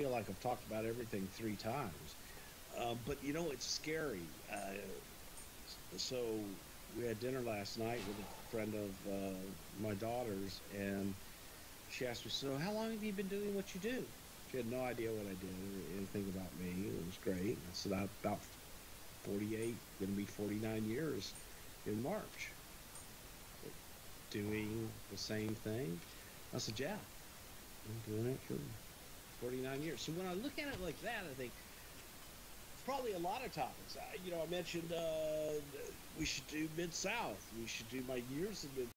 feel like I've talked about everything three times. Uh, but you know, it's scary. Uh, so we had dinner last night with a friend of uh, my daughter's, and she asked me, "So, how long have you been doing what you do?" She had no idea what I did or anything about me. It was great. I said, "I'm about 48, going to be 49 years in March, doing the same thing." I said, "Yeah, I'm doing it for 49 years." So when I look at it like that, I think probably a lot of topics. I, you know, I mentioned uh, we should do Mid South. We should do my years in Mid